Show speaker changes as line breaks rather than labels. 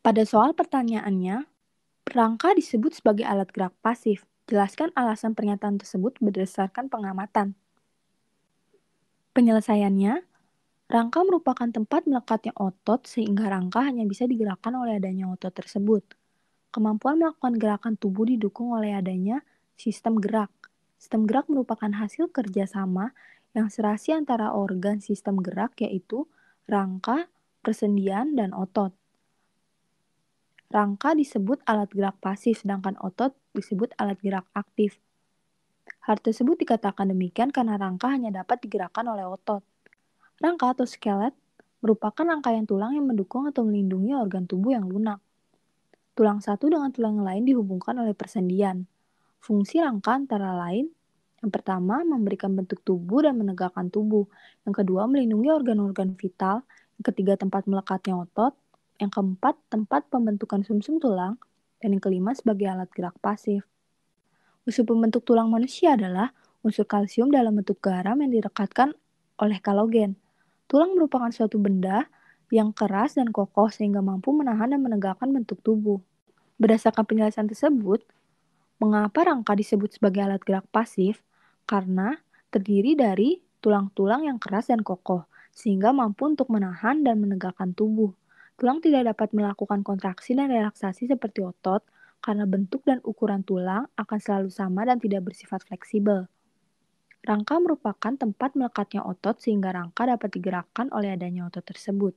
Pada soal pertanyaannya, rangka disebut sebagai alat gerak pasif. Jelaskan alasan pernyataan tersebut berdasarkan pengamatan. Penyelesaiannya, rangka merupakan tempat melekatnya otot sehingga rangka hanya bisa digerakkan oleh adanya otot tersebut. Kemampuan melakukan gerakan tubuh didukung oleh adanya sistem gerak. Sistem gerak merupakan hasil kerjasama yang serasi antara organ sistem gerak yaitu rangka, persendian, dan otot. Rangka disebut alat gerak pasif, sedangkan otot disebut alat gerak aktif. Hal tersebut dikatakan demikian karena rangka hanya dapat digerakkan oleh otot. Rangka atau skelet merupakan rangkaian tulang yang mendukung atau melindungi organ tubuh yang lunak. Tulang satu dengan tulang lain dihubungkan oleh persendian. Fungsi rangka antara lain yang pertama, memberikan bentuk tubuh dan menegakkan tubuh. Yang kedua, melindungi organ-organ vital. Yang ketiga, tempat melekatnya otot. Yang keempat, tempat pembentukan sumsum -sum tulang. Dan yang kelima, sebagai alat gerak pasif. Unsur pembentuk tulang manusia adalah unsur kalsium dalam bentuk garam yang direkatkan oleh kalogen. Tulang merupakan suatu benda yang keras dan kokoh sehingga mampu menahan dan menegakkan bentuk tubuh. Berdasarkan penjelasan tersebut, mengapa rangka disebut sebagai alat gerak pasif? Karena terdiri dari tulang-tulang yang keras dan kokoh, sehingga mampu untuk menahan dan menegakkan tubuh. Tulang tidak dapat melakukan kontraksi dan relaksasi seperti otot, karena bentuk dan ukuran tulang akan selalu sama dan tidak bersifat fleksibel. Rangka merupakan tempat melekatnya otot sehingga rangka dapat digerakkan oleh adanya otot tersebut.